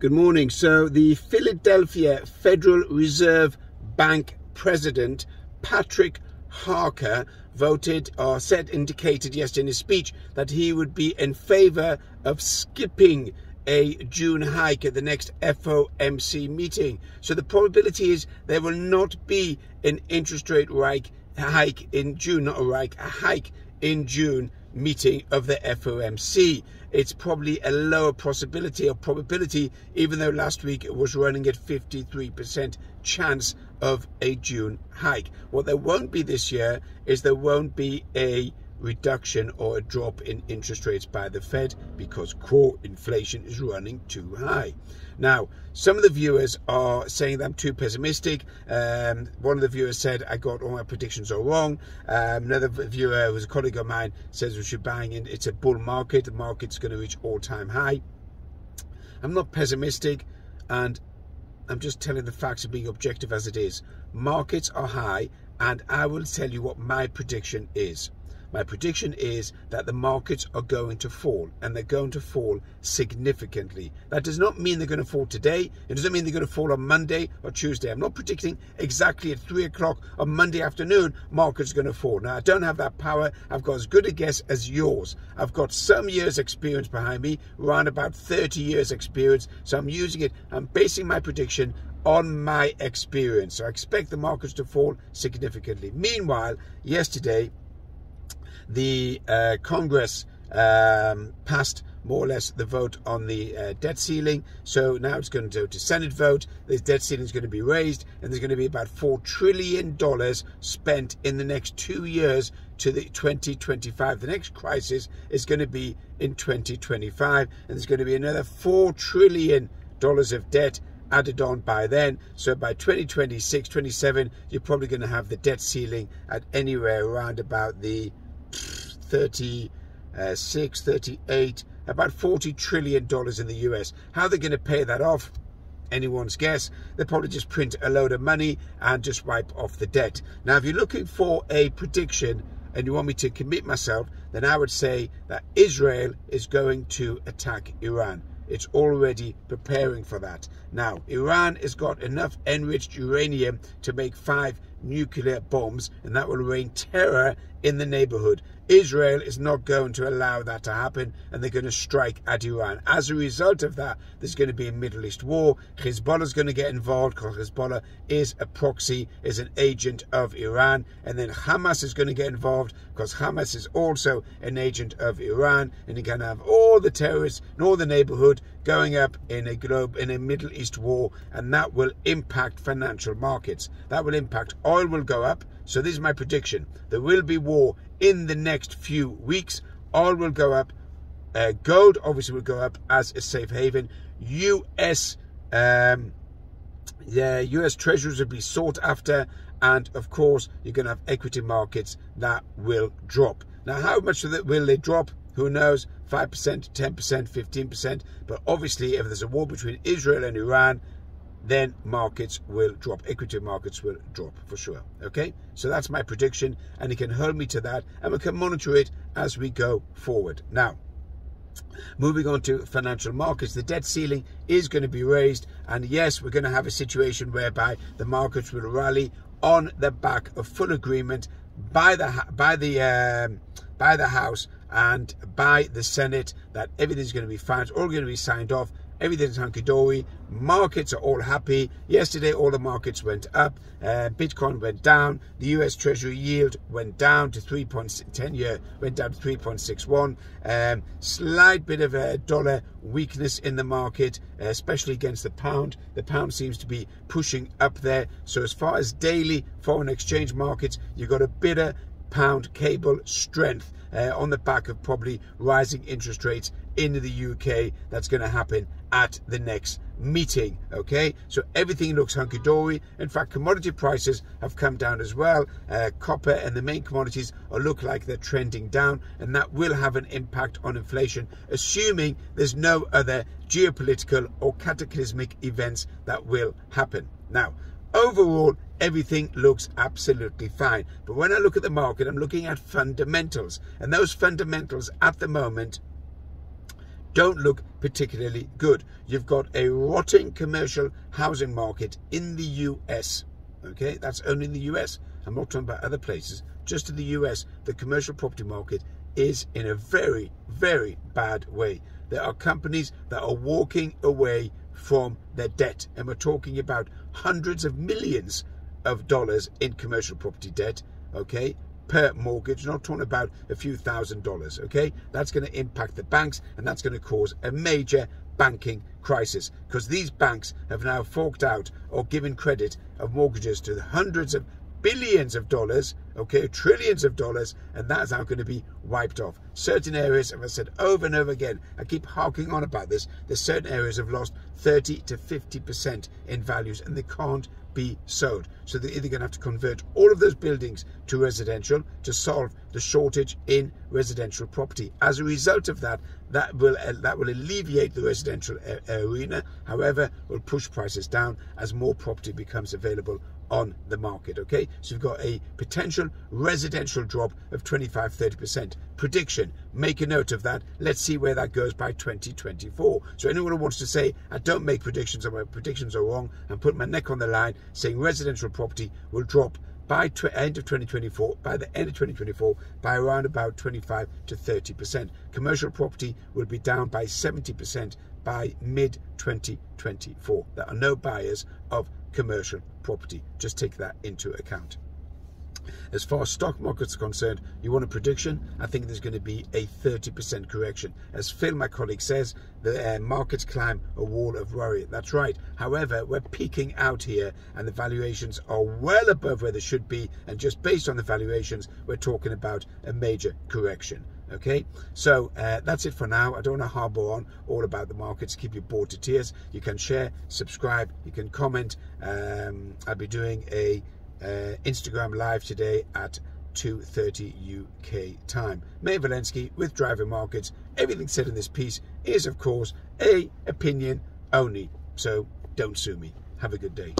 Good morning. So, the Philadelphia Federal Reserve Bank president, Patrick Harker, voted or said, indicated yesterday in his speech that he would be in favor of skipping a June hike at the next FOMC meeting. So the probability is there will not be an interest rate hike, in June, not a hike, a hike in June meeting of the FOMC. It's probably a lower possibility or probability, even though last week it was running at 53% chance of a June hike. What there won't be this year is there won't be a reduction or a drop in interest rates by the Fed because core inflation is running too high. Now, some of the viewers are saying that I'm too pessimistic. Um, one of the viewers said I got all my predictions all wrong. Um, another viewer, who's a colleague of mine, says we should buy in. It's a bull market. The market's going to reach all-time high. I'm not pessimistic, and I'm just telling the facts of being objective as it is. Markets are high, and I will tell you what my prediction is. My prediction is that the markets are going to fall and they're going to fall significantly. That does not mean they're going to fall today. It doesn't mean they're going to fall on Monday or Tuesday. I'm not predicting exactly at three o'clock on Monday afternoon markets are going to fall. Now, I don't have that power. I've got as good a guess as yours. I've got some years experience behind me, around about 30 years experience. So I'm using it. I'm basing my prediction on my experience. So I expect the markets to fall significantly. Meanwhile, yesterday, the uh, Congress um, passed more or less the vote on the uh, debt ceiling. So now it's going to go to Senate vote. The debt ceiling is going to be raised, and there's going to be about $4 trillion spent in the next two years to the 2025. The next crisis is going to be in 2025, and there's going to be another $4 trillion of debt added on by then. So by 2026, 27, you're probably going to have the debt ceiling at anywhere around about the 36, 38, about 40 trillion dollars in the US. How are they're going to pay that off? Anyone's guess. They'll probably just print a load of money and just wipe off the debt. Now, if you're looking for a prediction and you want me to commit myself, then I would say that Israel is going to attack Iran. It's already preparing for that. Now, Iran has got enough enriched uranium to make five nuclear bombs, and that will rain terror in the neighborhood. Israel is not going to allow that to happen and they're going to strike at Iran. As a result of that, there's going to be a Middle East war. Hezbollah is going to get involved because Hezbollah is a proxy, is an agent of Iran. And then Hamas is going to get involved because Hamas is also an agent of Iran. And you're going to have all the terrorists in all the neighborhood going up in a globe, in a Middle East war. And that will impact financial markets. That will impact oil will go up so this is my prediction. There will be war in the next few weeks. Oil will go up. Uh, gold obviously will go up as a safe haven. US, um, yeah, US treasuries will be sought after. And of course, you're going to have equity markets that will drop. Now, how much will they drop? Who knows? 5%, 10%, 15%. But obviously, if there's a war between Israel and Iran, then markets will drop. Equity markets will drop for sure. Okay, so that's my prediction, and you can hold me to that, and we can monitor it as we go forward. Now, moving on to financial markets, the debt ceiling is going to be raised, and yes, we're going to have a situation whereby the markets will rally on the back of full agreement by the by the um, by the House and by the Senate that everything's going to be fine. It's all going to be signed off everything's hunky-dory. Markets are all happy. Yesterday all the markets went up. Uh, bitcoin went down. The us treasury yield went down to 3.10 year went down to 3.61 um, slight bit of a dollar weakness in the market especially against the pound. The pound seems to be pushing up there. So as far as daily foreign exchange markets you've got a bitter pound cable strength uh, on the back of probably rising interest rates in the UK that's going to happen at the next meeting okay? So everything looks hunky-dory. In fact commodity prices have come down as well. Uh, copper and the main commodities are look like they're trending down and that will have an impact on inflation assuming there's no other geopolitical or cataclysmic events that will happen. Now overall everything looks absolutely fine. But when i look at the market i'm looking at fundamentals. And those fundamentals at the moment don't look particularly good. You've got a rotting commercial housing market in the US. Okay, that's only in the US. I'm not talking about other places. Just in the US, the commercial property market is in a very, very bad way. There are companies that are walking away from their debt, and we're talking about hundreds of millions of dollars in commercial property debt. Okay, per mortgage, not talking about a few thousand dollars, okay? That's going to impact the banks and that's going to cause a major banking crisis because these banks have now forked out or given credit of mortgages to the hundreds of billions of dollars, okay, trillions of dollars, and that's now going to be wiped off. Certain areas, as I said over and over again, I keep harking on about this, there's certain areas have lost 30 to 50% in values and they can't be sold. So they're either going to have to convert all of those buildings to residential to solve the shortage in residential property. As a result of that, that will uh, that will alleviate the residential arena. However, will push prices down as more property becomes available on the market. Okay, so you've got a potential residential drop of 25 30%. Prediction, make a note of that. Let's see where that goes by 2024. So, anyone who wants to say, I don't make predictions or my predictions are wrong, and put my neck on the line saying residential property will drop by end of 2024, by the end of 2024, by around about 25 to 30%. Commercial property will be down by 70% by mid 2024. There are no buyers of commercial property. Just take that into account. As far as stock markets are concerned, you want a prediction? I think there's going to be a 30% correction. As Phil, my colleague, says, the uh, markets climb a wall of worry. That's right. However, we're peaking out here and the valuations are well above where they should be. And just based on the valuations, we're talking about a major correction. Okay, so uh, that's it for now. I don't want to harbour on all about the markets, keep you bored to tears. You can share, subscribe, you can comment. Um, I'll be doing a uh, Instagram live today at 2.30 UK time. Meir Velenski with Driving Markets. Everything said in this piece is, of course, a opinion only. So don't sue me. Have a good day.